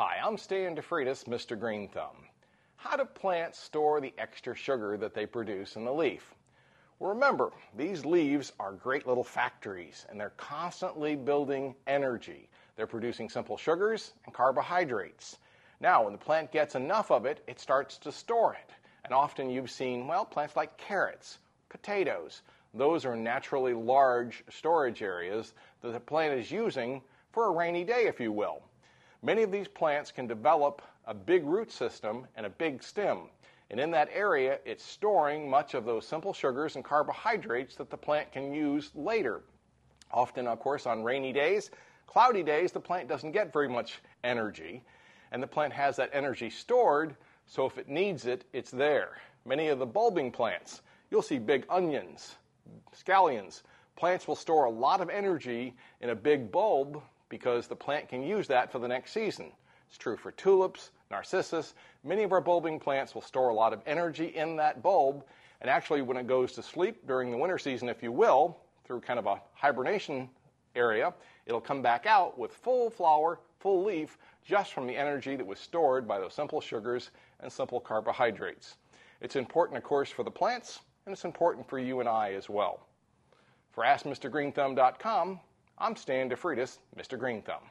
Hi, I'm Stan DeFreitas, Mr. Green Thumb. How do plants store the extra sugar that they produce in the leaf? Well, remember, these leaves are great little factories and they're constantly building energy. They're producing simple sugars and carbohydrates. Now, when the plant gets enough of it, it starts to store it. And often you've seen, well, plants like carrots, potatoes. Those are naturally large storage areas that the plant is using for a rainy day, if you will. Many of these plants can develop a big root system and a big stem. And in that area, it's storing much of those simple sugars and carbohydrates that the plant can use later. Often, of course, on rainy days, cloudy days, the plant doesn't get very much energy. And the plant has that energy stored, so if it needs it, it's there. Many of the bulbing plants, you'll see big onions, scallions. Plants will store a lot of energy in a big bulb because the plant can use that for the next season. It's true for tulips, narcissus. Many of our bulbing plants will store a lot of energy in that bulb, and actually, when it goes to sleep during the winter season, if you will, through kind of a hibernation area, it'll come back out with full flower, full leaf, just from the energy that was stored by those simple sugars and simple carbohydrates. It's important, of course, for the plants, and it's important for you and I as well. For AskMrGreenThumb.com, I'm Stan DeFreitas, Mr. Green Thumb.